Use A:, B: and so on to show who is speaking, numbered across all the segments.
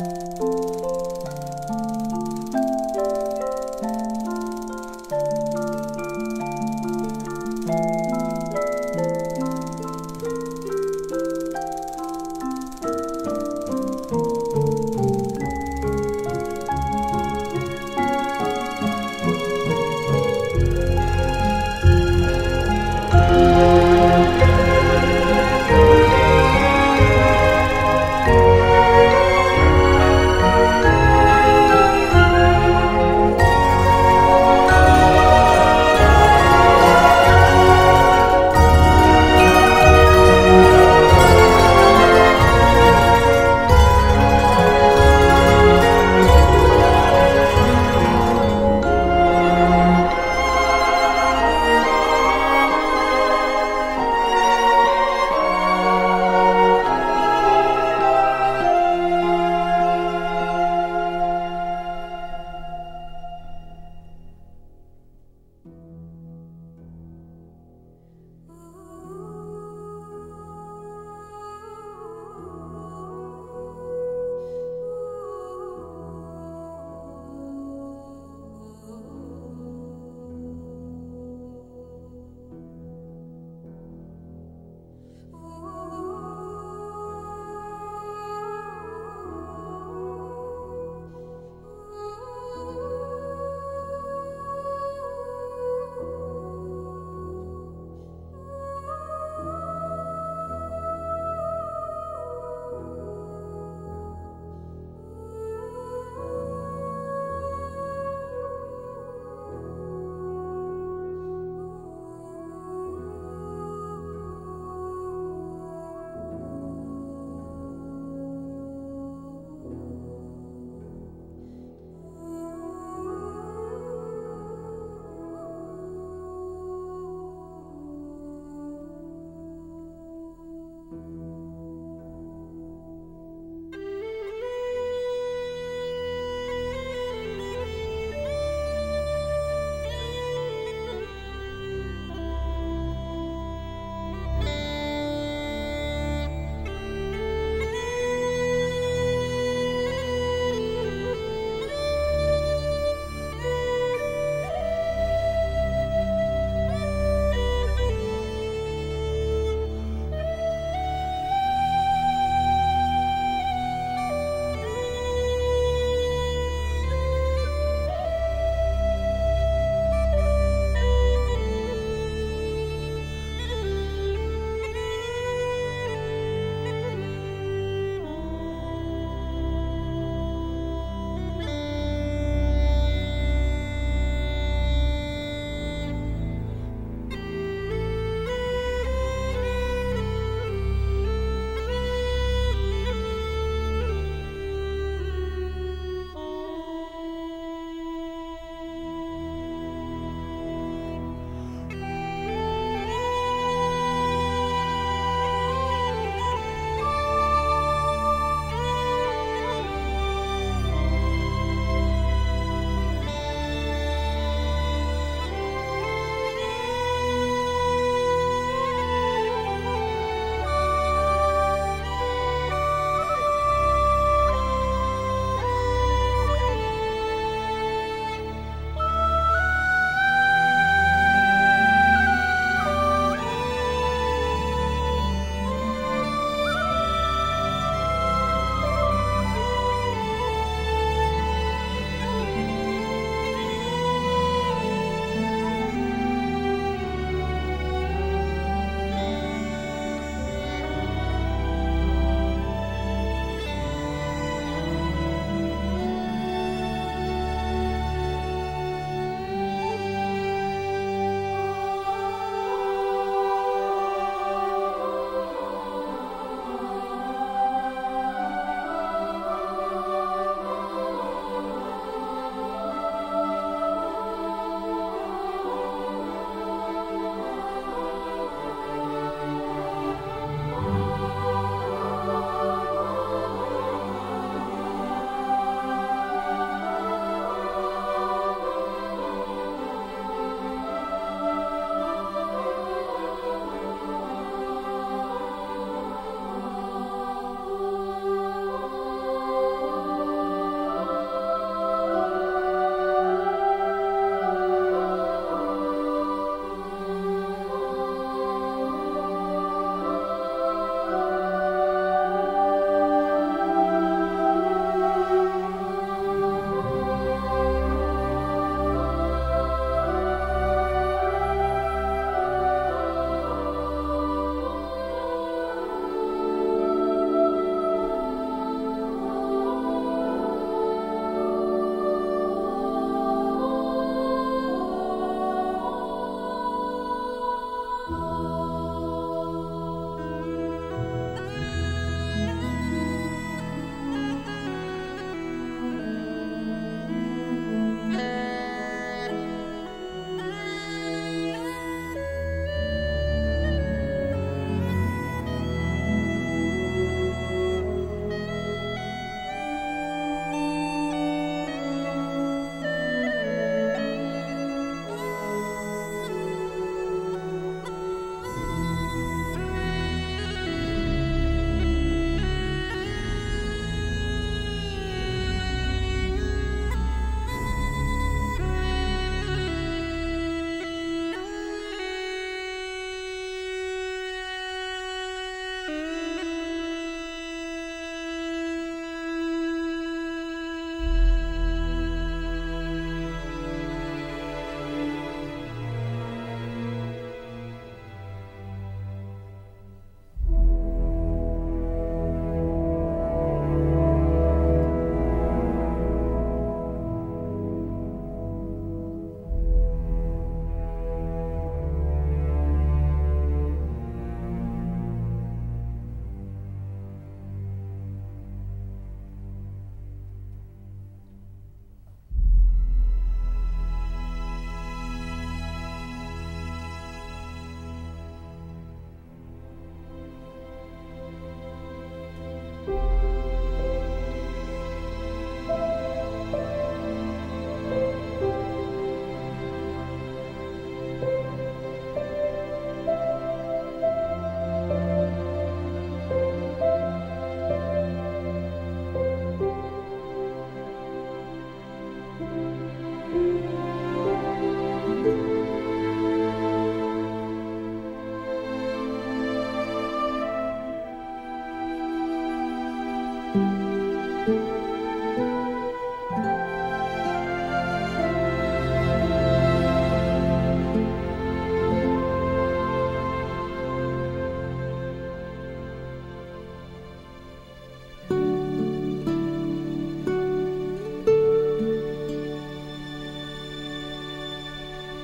A: Música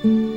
A: Música